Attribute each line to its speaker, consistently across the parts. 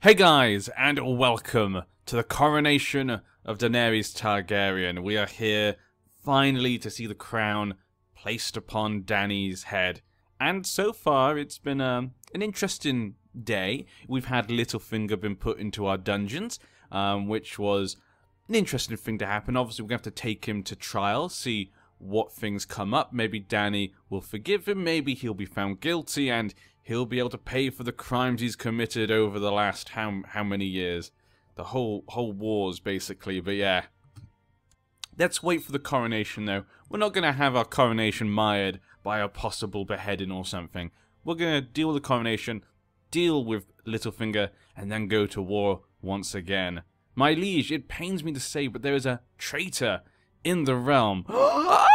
Speaker 1: Hey guys, and welcome to the coronation of Daenerys Targaryen. We are here finally to see the crown placed upon Dany's head. And so far, it's been um, an interesting day. We've had Littlefinger been put into our dungeons, um, which was an interesting thing to happen. Obviously, we're going to have to take him to trial, see what things come up. Maybe Dany will forgive him, maybe he'll be found guilty, and he'll be able to pay for the crimes he's committed over the last how how many years. The whole whole wars basically, but yeah. Let's wait for the coronation though. We're not going to have our coronation mired by a possible beheading or something. We're going to deal with the coronation, deal with Littlefinger, and then go to war once again. My liege, it pains me to say, but there is a traitor in the realm.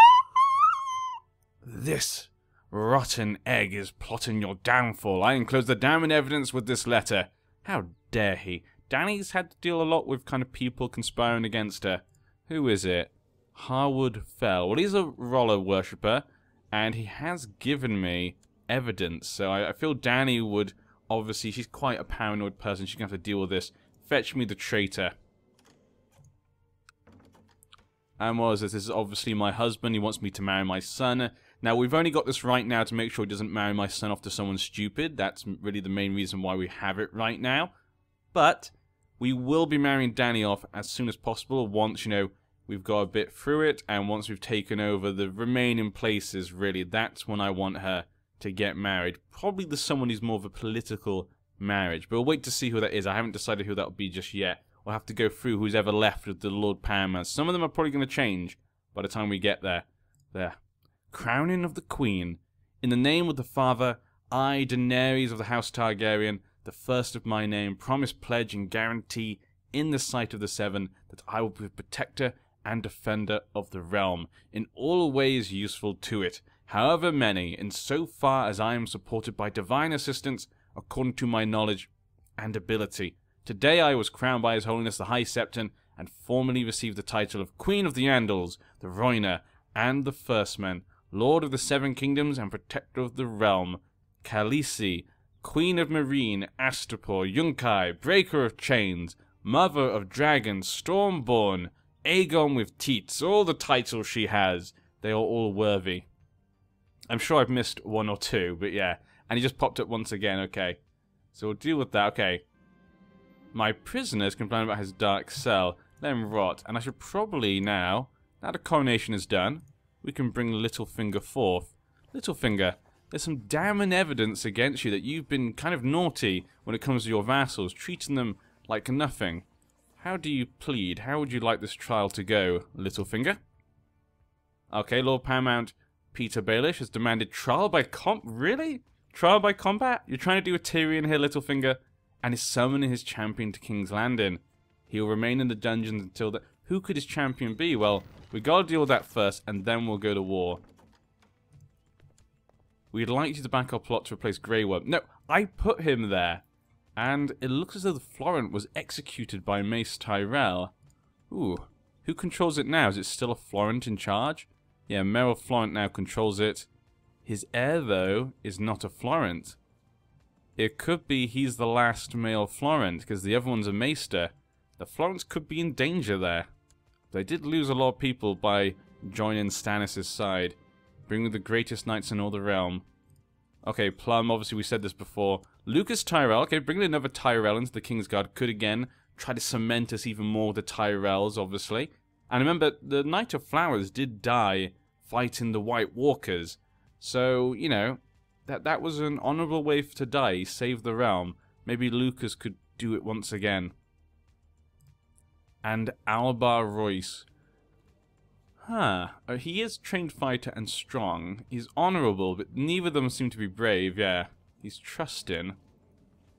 Speaker 1: this rotten egg is plotting your downfall. I enclose the damning evidence with this letter. How dare he? Dany's had to deal a lot with kind of people conspiring against her. Who is it? Harwood Fell. Well, he's a R'hllor worshipper, and he has given me evidence. So I, I feel Dany would, obviously, she's quite a paranoid person. She's going to have to deal with this. Fetch me the traitor. And what is this? This is obviously my husband. He wants me to marry my son. Now, we've only got this right now to make sure he doesn't marry my son off to someone stupid. That's really the main reason why we have it right now. But we will be marrying Dany off as soon as possible once, you know, we've got a bit through it and once we've taken over the remaining places, really, that's when I want her to get married. Probably the someone who's more of a political marriage. But we'll wait to see who that is. I haven't decided who that will be just yet. We'll have to go through who's ever left with the Lord Paramount. Some of them are probably going to change by the time we get there. There. Crowning of the Queen. In the name of the Father, I, Daenerys of the House Targaryen, the first of my name, promise, pledge, and guarantee in the sight of the Seven that I will be protector and defender of the realm, in all ways useful to it, however many, in so far as I am supported by divine assistance, according to my knowledge and ability. Today I was crowned by His Holiness the High Septon, and formally received the title of Queen of the Andals, the Rhoynar, and the First Men, Lord of the Seven Kingdoms and Protector of the Realm, Khaleesi, Queen of Meereen, Astapor, Yunkai, Breaker of Chains, Mother of Dragons, Stormborn, Aegon with Teats, all the titles she has, they are all worthy. I'm sure I've missed one or two, but yeah. And he just popped up once again, okay. So we'll deal with that, okay. My prisoners complain about his dark cell. Let him rot. And I should probably now, now the coronation is done, we can bring Littlefinger forth. Littlefinger, there's some damning evidence against you that you've been kind of naughty when it comes to your vassals, treating them like nothing. How do you plead? How would you like this trial to go, Littlefinger? Okay, Lord Paramount Petyr Baelish has demanded trial by comp- Really? Trial by combat? You're trying to do a Tyrion here, Littlefinger? And is summoning his champion to King's Landing. He will remain in the dungeons until the- Who could his champion be? Well, we gotta deal with that first, and then we'll go to war. We'd like you to back our plot to replace Grey Worm. No, I put him there. And it looks as though the Florent was executed by Mace Tyrell. Ooh. Who controls it now? Is it still a Florent in charge? Yeah, Meryle Florent now controls it. His heir, though, is not a Florent. It could be he's the last male Florent, because the other one's a Maester. The Florents could be in danger there. They did lose a lot of people by joining Stannis' side, bringing the greatest knights in all the realm. Okay, Plum, obviously we said this before. Lucas Tyrell, okay, bringing another Tyrell into the Kingsguard could again try to cement us even more the Tyrells, obviously. And remember, the Knight of Flowers did die fighting the White Walkers. So, you know, that that was an honourable way to die. save the realm. Maybe Lucas could do it once again and Albar Royce. Huh. Uh, he is trained fighter and strong. He's honorable, but neither of them seem to be brave, yeah. He's trusting.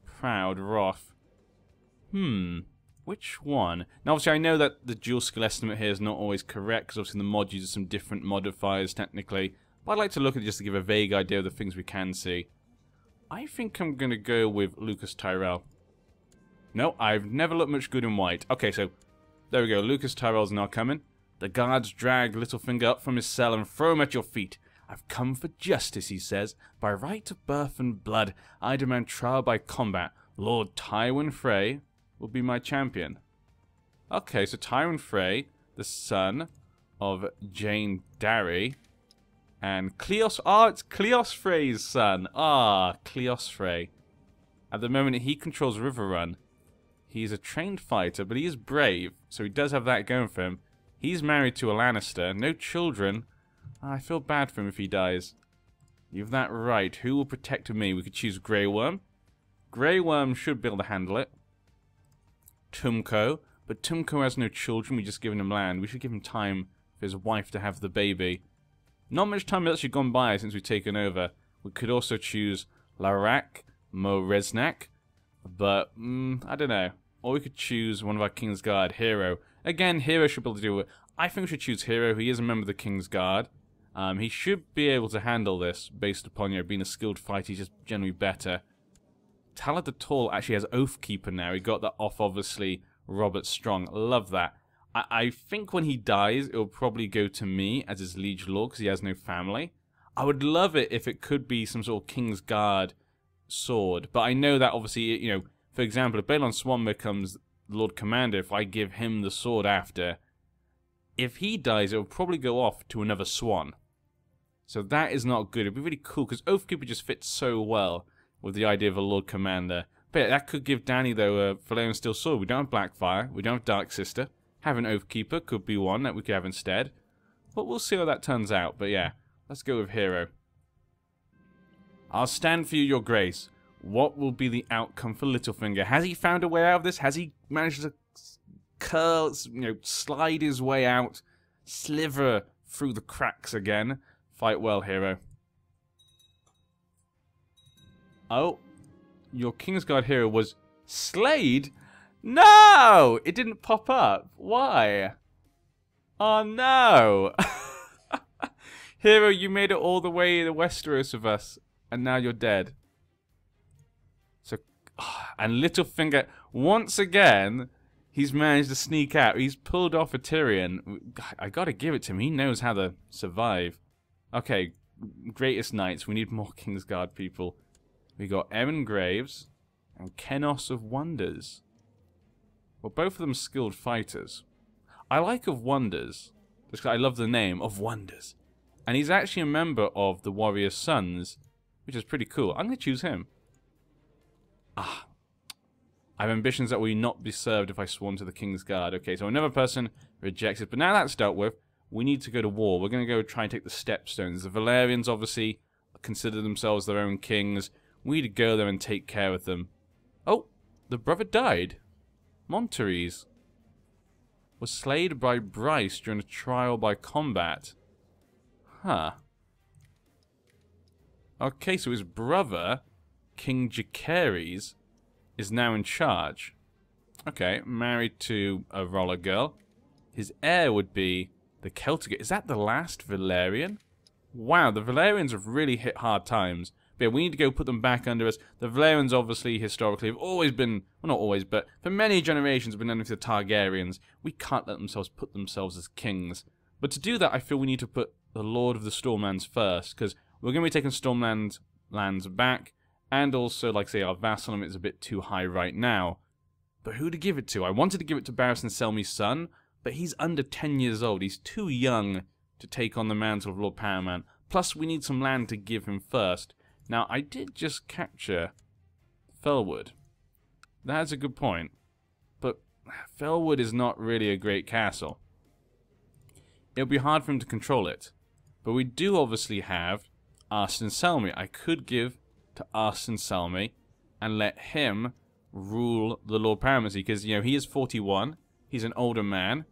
Speaker 1: Proud, Roth. Hmm. Which one? Now, obviously, I know that the dual skill estimate here is not always correct, because obviously the mod uses some different modifiers, technically. But I'd like to look at it just to give a vague idea of the things we can see. I think I'm going to go with Lucas Tyrell. No, I've never looked much good in white. Okay, so there we go, Lucas Tyrell's now coming. The guards drag Littlefinger up from his cell and throw him at your feet. I've come for justice, he says. By right of birth and blood, I demand trial by combat. Lord Tywin Frey will be my champion. Okay, so Tywin Frey, the son of Jeyne Darry, and Cleos. Oh, it's Cleos Frey's son. Ah, Cleos Frey. At the moment, he controls River Riverrun. He's a trained fighter, but he is brave, so he does have that going for him. He's married to a Lannister, no children. I feel bad for him if he dies. You have that right. Who will protect me? We could choose Grey Worm. Grey Worm should be able to handle it. Tumco. But Tumco has no children. We just given him land. We should give him time for his wife to have the baby. Not much time has actually gone by since we've taken over. We could also choose Larak, Mo Resnak. But, mm, I don't know. Or we could choose one of our King's Guard, Hero. Again, Hero should be able to do it. I think we should choose Hero. He is a member of the King's Guard. Um, he should be able to handle this based upon you know, being a skilled fighter. He's just generally better. Tallad the Tall actually has Oathkeeper now. He got that off, obviously, Robert Strong. Love that. I, I think when he dies, it will probably go to me as his liege lord because he has no family. I would love it if it could be some sort of King's Guard sword. But I know that, obviously, you know, for example, if Balon Swann becomes Lord Commander, if I give him the sword after, if he dies, it will probably go off to another Swann. So that is not good. It'd be really cool because Oathkeeper just fits so well with the idea of a Lord Commander. But that could give Dany though, a Valyrian Steel Sword. We don't have Blackfyre. We don't have Dark Sister. Having Oathkeeper could be one that we could have instead. But we'll see how that turns out. But yeah, let's go with Hero. I'll stand for you, your grace. What will be the outcome for Littlefinger? Has he found a way out of this? Has he managed to curl, you know, slide his way out, sliver through the cracks again? Fight well, hero. Oh, your Kingsguard hero was slayed? No! It didn't pop up. Why? Oh no! hero, you made it all the way to Westeros with us, and now you're dead. And Littlefinger, once again, he's managed to sneak out. He's pulled off a Tyrion. I gotta give it to him. He knows how to survive. Okay, greatest knights. We need more Kingsguard people. We got Erin Graves and Kenos of Wonders. Well, both of them skilled fighters. I like of Wonders, because I love the name of Wonders. And he's actually a member of the Warrior Sons, which is pretty cool. I'm going to choose him. Ah. I have ambitions that will not be served if I sworn to the King's Guard. Okay, so another person rejects it. But now that's dealt with, we need to go to war. We're going to go try and take the Stepstones. The Velaryons, obviously consider themselves their own kings. We need to go there and take care of them. Oh, the brother died. Monterys was slayed by Bryce during a trial by combat. Huh. Okay, so his brother, King Jacaerys, is now in charge. Okay, married to a roller girl. His heir would be the Celtic... Is that the last Velaryon? Wow, the Velaryons have really hit hard times. But yeah, we need to go put them back under us. The Velaryons, obviously, historically, have always been... Well, not always, but for many generations have been under the Targaryens. We can't let themselves put themselves as kings. But to do that, I feel we need to put the Lord of the Stormlands first, because we're going to be taking Stormland lands back, and also, like say, our vassal limit is a bit too high right now. But who to give it to? I wanted to give it to Barristan Selmy's son, but he's under 10 years old. He's too young to take on the mantle of Lord Paramount. Plus, we need some land to give him first. Now, I did just capture Felwood. That's a good point. But Felwood is not really a great castle. It'll be hard for him to control it. But we do obviously have Arstan Selmy. I could give to Arstan Selmy and let him rule the Lord Paramount because, you know, he is 41. He's an older man.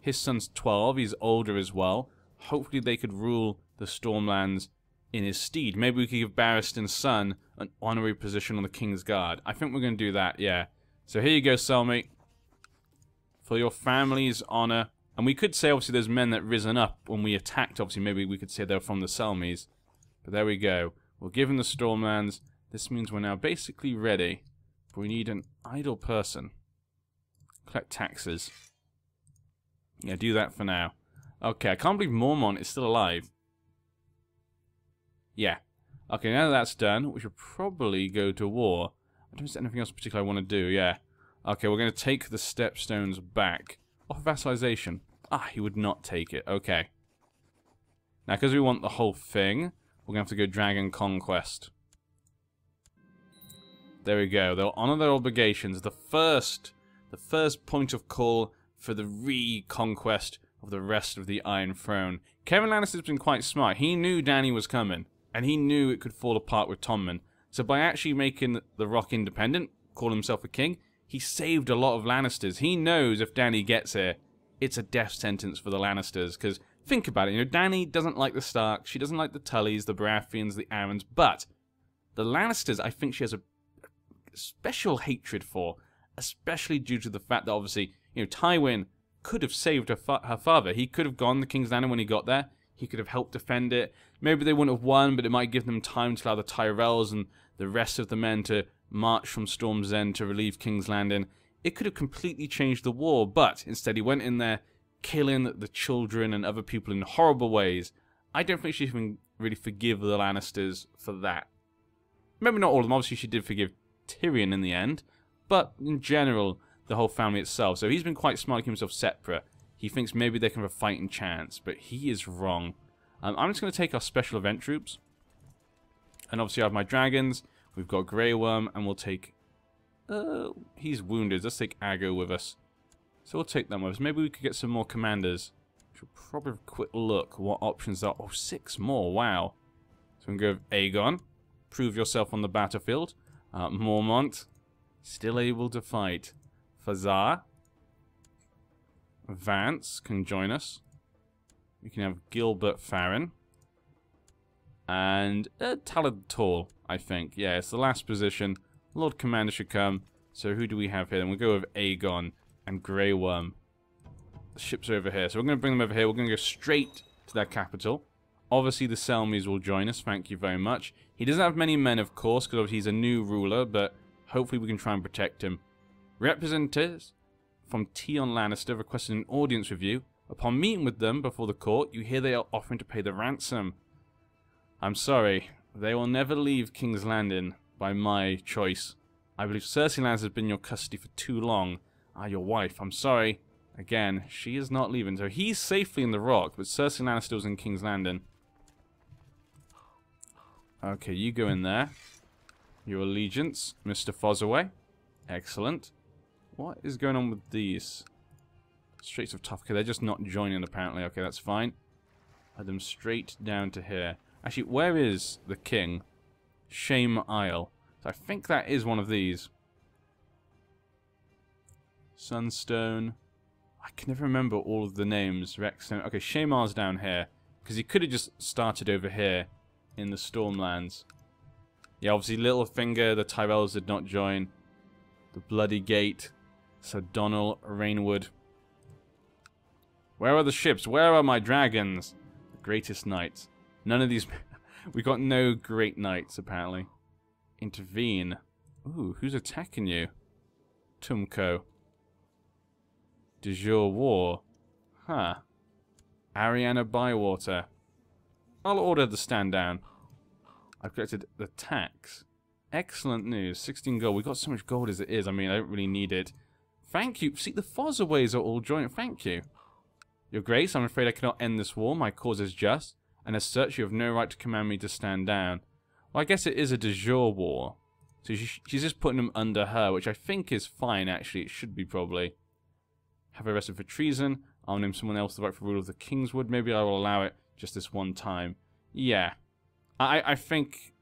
Speaker 1: His son's 12. He's older as well. Hopefully they could rule the Stormlands in his stead. Maybe we could give Barristan's son an honorary position on the King's Guard. I think we're going to do that, yeah. So here you go, Selmy. For your family's honor. And we could say, obviously, there's men that risen up when we attacked. Obviously, maybe we could say they're from the Selmys. But there we go. We'll give him the Stormlands. This means we're now basically ready. But we need an idle person. Collect taxes. Yeah, do that for now. Okay, I can't believe Mormont is still alive. Yeah. Okay, now that that's done, we should probably go to war. I don't see anything else particular I want to do, yeah. Okay, we're going to take the stepstones back. Off of vassalization. Ah, he would not take it. Okay. Now, because we want the whole thing, we're going to have to go Dragon Conquest. There we go. They'll honor their obligations. The first, the first point of call for the reconquest of the rest of the Iron Throne. Kevan Lannister's been quite smart. He knew Dany was coming, and he knew it could fall apart with Tommen. So by actually making the Rock independent, call himself a king, he saved a lot of Lannisters. He knows if Dany gets here, it's a death sentence for the Lannisters. Because think about it, you know, Dany doesn't like the Starks, she doesn't like the Tullys, the Baratheons, the Arryns, but the Lannisters, I think she has a special hatred for, especially due to the fact that obviously, you know, Tywin could have saved her, fa her father. He could have gone to King's Landing when he got there. He could have helped defend it. Maybe they wouldn't have won, but it might give them time to allow the Tyrells and the rest of the men to march from Storm's End to relieve King's Landing. It could have completely changed the war, but instead he went in there killing the children and other people in horrible ways. I don't think she can really forgive the Lannisters for that. Maybe not all of them. Obviously, she did forgive Tyrion in the end, but in general, the whole family itself. So he's been quite smart keeping himself separate. He thinks maybe they can have a fighting chance, but he is wrong. Um, I'm just going to take our special event troops. And obviously I have my dragons. We've got Grey Worm, and we'll take... Uh, he's wounded. Let's take Aggo with us. So we'll take them with us. Maybe we could get some more commanders. Should probably have a quick look what options there are. Oh, six more. Wow. So we can go with Aegon. Prove yourself on the battlefield. Uh, Mormont. Still able to fight. Fazar. Vance can join us. We can have Gilbert Farron. And uh, Tallad Tall, I think. Yeah, it's the last position. Lord Commander should come. So who do we have here? Then we'll go with Aegon and Grey Worm. The ships are over here. So we're going to bring them over here. We're going to go straight to their capital. Obviously, the Selmies will join us. Thank you very much. He doesn't have many men, of course, because obviously he's a new ruler, but hopefully we can try and protect him. Representatives from Tion Lannister requested an audience with you. Upon meeting with them before the court, you hear they are offering to pay the ransom. I'm sorry, they will never leave King's Landing by my choice. I believe Cersei Lannister has been in your custody for too long. Ah, your wife, I'm sorry. Again, she is not leaving. So he's safely in the rock, but Cersei Lannister was in King's Landing. Okay, you go in there. Your allegiance, Mr. Fossoway. Excellent. What is going on with these? Straits of. Okay, they're just not joining apparently. Okay, that's fine. Add them straight down to here. Actually, where is the king? Shame Isle. So I think that is one of these. Sunstone. I can never remember all of the names. Rexstone. Okay, Shame Isle's down here. Because he could have just started over here in the Stormlands. Yeah, obviously Littlefinger, the Tyrells did not join. The Bloody Gate, Sir Donnel Waynwood. Where are the ships? Where are my dragons? The greatest knights. None of these... we got no great knights, apparently. Intervene. Ooh, who's attacking you? Tumco. De jure war. Huh. Ariana Bywater. I'll order the stand down. I've collected the tax. Excellent news. 16 gold. We've got so much gold as it is. I mean, I don't really need it. Thank you. See, the Fossoways are all joining. Thank you. Your Grace, I'm afraid I cannot end this war. My cause is just, and as such, you have no right to command me to stand down. Well, I guess it is a de jure war. So she's just putting them under her, which I think is fine, actually. It should be, probably. Have arrested for treason. I'll name someone else the right for rule of the Kingswood. Maybe I will allow it just this one time. Yeah. I, I think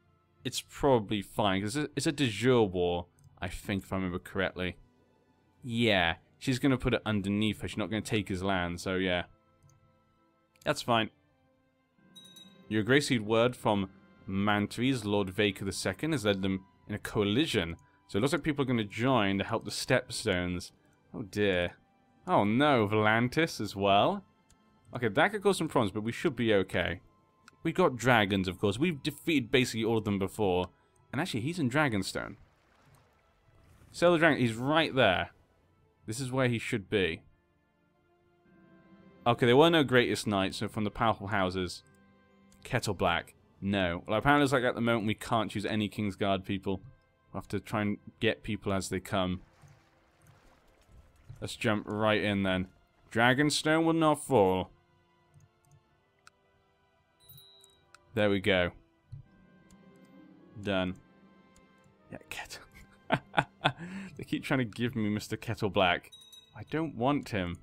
Speaker 1: it's probably fine, because it's a de jure war, I think, if I remember correctly. Yeah, she's going to put it underneath her. She's not going to take his land, so yeah. That's fine. Your gracied word from Mantries, Lord Vaker II, has led them in a coalition. So it looks like people are going to join to help the Stepstones. Oh dear. Oh no, Volantis as well? Okay, that could cause some problems, but we should be okay. We've got dragons, of course. We've defeated basically all of them before. And actually, he's in Dragonstone. Sail the Dragon, he's right there. This is where he should be. Okay, there were no greatest knights so from the powerful houses. Kettleblack. No. Well, apparently it's like at the moment we can't choose any Kingsguard people. We'll have to try and get people as they come. Let's jump right in then. Dragonstone will not fall. There we go. Done. Yeah, Kettle. they keep trying to give me Mr. Kettleblack. I don't want him.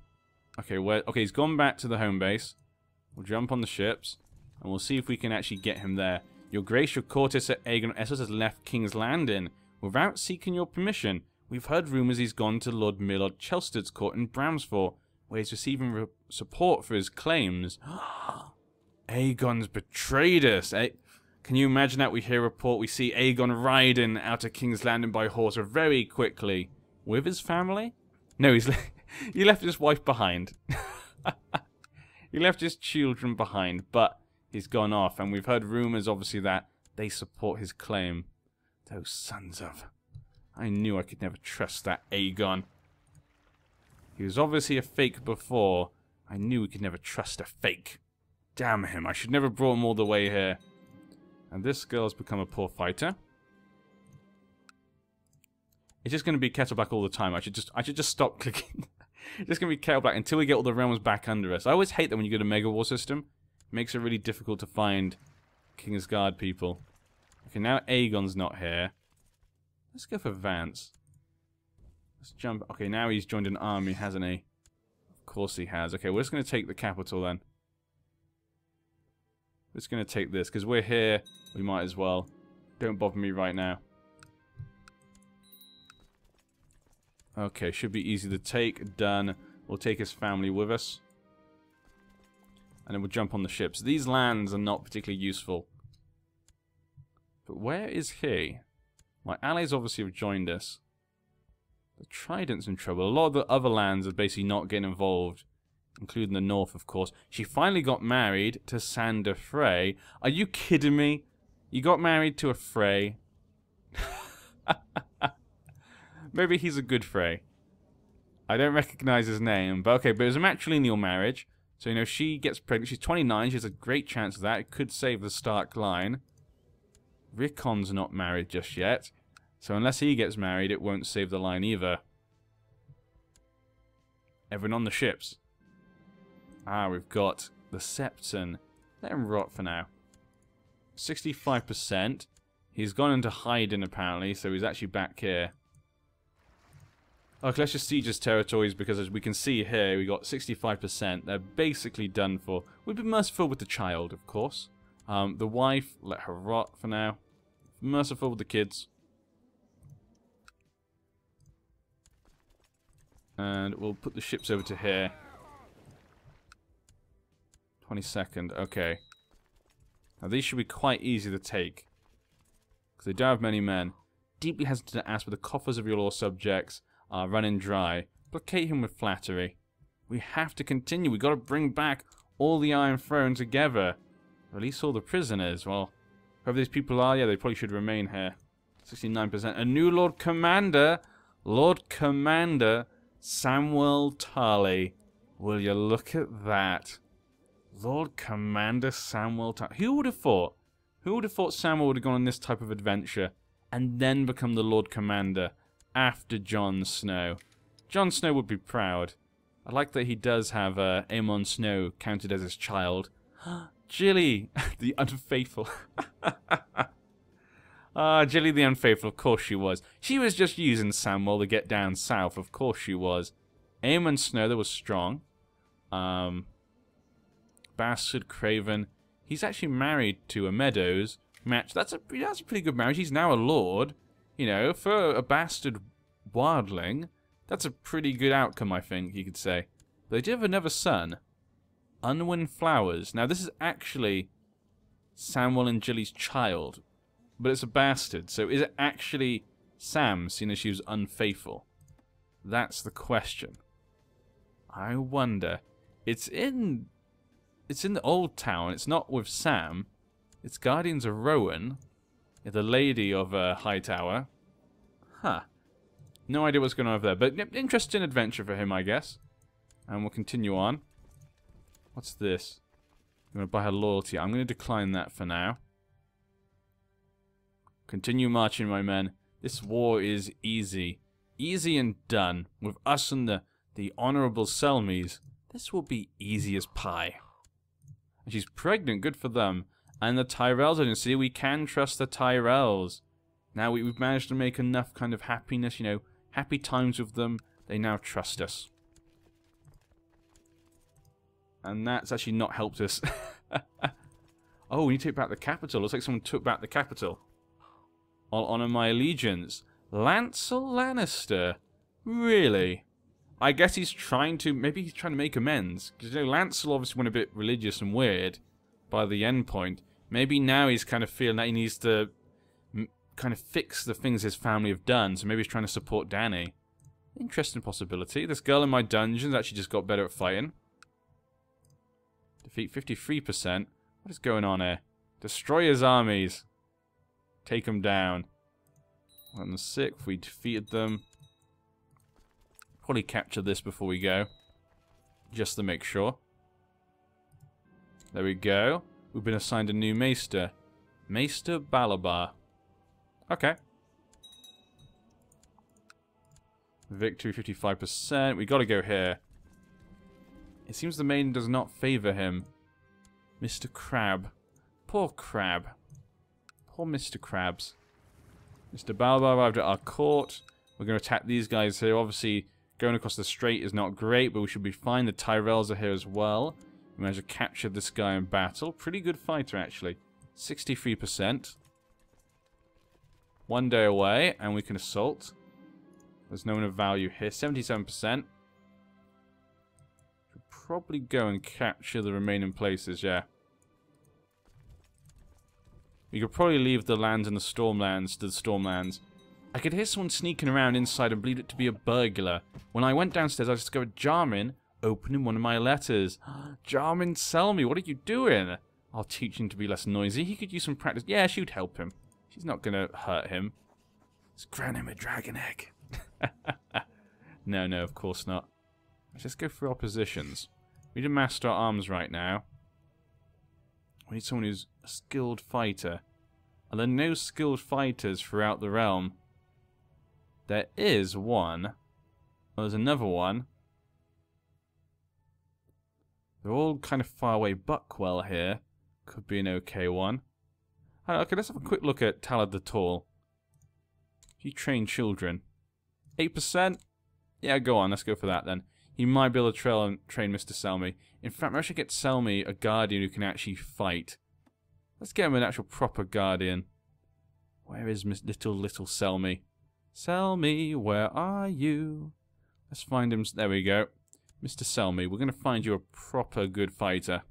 Speaker 1: Okay, where? Okay, he's gone back to the home base. We'll jump on the ships, and we'll see if we can actually get him there. Your Grace, your courtier Aegon Essos has left King's Landing without seeking your permission. We've heard rumours he's gone to Lord Millard Chelstead's court in Bramsfort, where he's receiving support for his claims. Aegon's betrayed us. Eh? Can you imagine that we hear a report, we see Aegon riding out of King's Landing by horse very quickly with his family? No, he's le he left his wife behind. he left his children behind, but he's gone off, and we've heard rumours, obviously, that they support his claim. Those sons of... I knew I could never trust that Aegon. He was obviously a fake before. I knew we could never trust a fake. Damn him, I should never have brought him all the way here. And this girl's become a poor fighter. It's just going to be Kettleblack all the time. I should just I should just stop clicking. it's just going to be Kettleblack until we get all the realms back under us. I always hate that when you get a Mega War system. It makes it really difficult to find King's Guard people. Okay, now Aegon's not here. Let's go for Vance. Let's jump. Okay, now he's joined an army, hasn't he? Of course he has. Okay, we're just going to take the capital then. We're just going to take this, because we're here. We might as well. Don't bother me right now. Okay, should be easy to take. Done. We'll take his family with us. And then we'll jump on the ships. These lands are not particularly useful. But where is he? My allies obviously have joined us. The Trident's in trouble. A lot of the other lands are basically not getting involved including the north, of course. She finally got married to Sandor Frey. Are you kidding me? You got married to a Frey? Maybe he's a good Frey. I don't recognize his name, but okay, but it was a matrilineal marriage. So, you know, she gets pregnant. She's 29. She has a great chance of that. It could save the Stark line. Rickon's not married just yet. So unless he gets married, it won't save the line either. Everyone on the ships. Ah, we've got the Septon. Let him rot for now. 65%. He's gone into hiding, apparently, so he's actually back here. Okay, let's just siege his territories, because as we can see here, we got 65%. They're basically done for. We've been merciful with the child, of course. Um, the wife, let her rot for now. Merciful with the kids. And we'll put the ships over to here. 22nd, okay. Now these should be quite easy to take. Because they don't have many men. Deeply hesitant to ask where the coffers of your law subjects are running dry. Placate him with flattery. We have to continue. We've got to bring back all the Iron Throne together. Release all the prisoners. Well, whoever these people are, yeah, they probably should remain here. 69%. A new Lord Commander. Lord Commander Samwell Tarly. Will you look at that? Lord Commander Samwell Tarly. Who would have thought? Who would have thought Samwell would have gone on this type of adventure and then become the Lord Commander after Jon Snow? Jon Snow would be proud. I like that he does have uh, Aemon Snow counted as his child. Gilly, the unfaithful. Ah, uh, Gilly the unfaithful, of course she was. She was just using Samwell to get down south, of course she was. Aemon Snow, that was strong. Um, Bastard Craven. He's actually married to a Meadows match. That's a that's a pretty good marriage. He's now a lord. You know, for a bastard wildling, that's a pretty good outcome, I think you could say. But they did have another son, Unwin Flowers. Now this is actually Samwell and Gilly's child, but it's a bastard. So is it actually Sam, seeing as she was unfaithful? That's the question. I wonder. It's in it's in the old town. It's not with Sam. It's Guardians of Rowan. The Lady of uh, Hightower. Huh. No idea what's going on over there. But interesting adventure for him, I guess. And we'll continue on. What's this? I'm going to buy her loyalty. I'm going to decline that for now. Continue marching, my men. This war is easy. Easy and done. With us and the, the Honourable Selmies, this will be easy as pie. And she's pregnant, good for them. And the Tyrells, I didn't see, we can trust the Tyrells. Now we, we've managed to make enough kind of happiness, you know, happy times with them. They now trust us. And that's actually not helped us. oh, we need to take back the capital. Looks like someone took back the capital. I'll honour my allegiance. Lancel Lannister? Really? I guess he's trying to... Maybe he's trying to make amends. Because, you know, Lancel obviously went a bit religious and weird by the end point. Maybe now he's kind of feeling that he needs to kind of fix the things his family have done. So maybe he's trying to support Dany. Interesting possibility. This girl in my dungeons actually just got better at fighting. Defeat 53%. What is going on here? Destroy his armies. Take them down. On the sixth, we defeated them. Probably capture this before we go. Just to make sure. There we go. We've been assigned a new Maester. Maester Balabar. Okay. Victory 55%. We gotta go here. It seems the maiden does not favour him. Mr. Crab. Poor Crab. Poor Mr. Krabs. Mr. Balba arrived at our court. We're going to attack these guys here. Obviously, going across the strait is not great, but we should be fine. The Tyrells are here as well. We managed to capture this guy in battle. Pretty good fighter, actually. 63%. One day away, and we can assault. There's no one of value here. 77%. Should probably go and capture the remaining places, yeah. We could probably leave the lands and the Stormlands to the Stormlands. I could hear someone sneaking around inside and believe it to be a burglar. When I went downstairs, I discovered Jarmin opening one of my letters. Jarmin, sell me. What are you doing? I'll teach him to be less noisy. He could use some practice. Yeah, she'd help him. She's not going to hurt him. Let's grant him a dragon egg. no, no, of course not. Let's just go through our positions. We need to master our arms right now. We need someone who's skilled fighter. Are there no skilled fighters throughout the realm? There is one. There's another one. They're all kind of far away. Buckwell here could be an okay one. Uh, okay, let's have a quick look at Tallad the Tall. He train children. 8%? Yeah, go on. Let's go for that then. He might be able to train Mr. Selmy. In fact, I should get Selmy a guardian who can actually fight. Let's get him an actual proper guardian. Where is Miss little, little Selmy? Selmy, where are you? Let's find him. There we go. Mr. Selmy, we're going to find you a proper good fighter.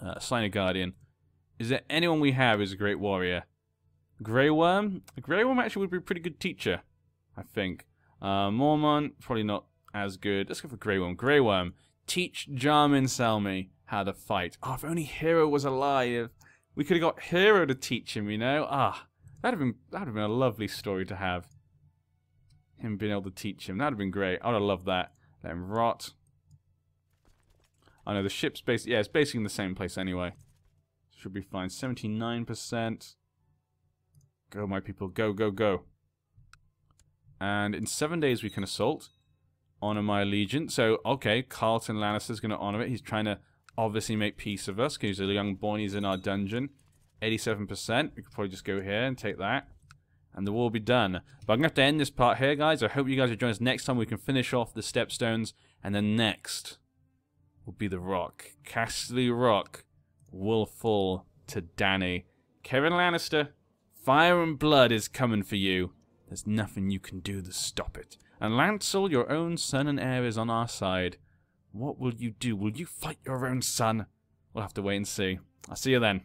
Speaker 1: Uh, sign a guardian. Is there anyone we have who's a great warrior? Grey Worm? Grey Worm actually would be a pretty good teacher, I think. Uh, Mormont, probably not as good. Let's go for Grey Worm. Grey Worm, teach Jarmin Selmy how to fight. Oh, if only Hero was alive. We could have got Hero to teach him, you know? Ah, that'd have been that'd have been a lovely story to have. Him being able to teach him. That'd have been great. I would have loved that. Let him rot. I know the ship's basically yeah, it's basically in the same place anyway. Should be fine. 79%. Go, my people. Go, go, go. And in seven days we can assault honor my allegiance. So, okay, Carlton Lannister's going to honor it. He's trying to obviously make peace of us because a young boy he's in our dungeon. 87%. We could probably just go here and take that. And the war will be done. But I'm going to have to end this part here, guys. I hope you guys will join us next time. We can finish off the Stepstones. And then next will be the Rock. Casterly Rock will fall to Dany. Kevan Lannister, fire and blood is coming for you. There's nothing you can do to stop it. And Lancel, your own son and heir, is on our side. What will you do? Will you fight your own son? We'll have to wait and see. I'll see you then.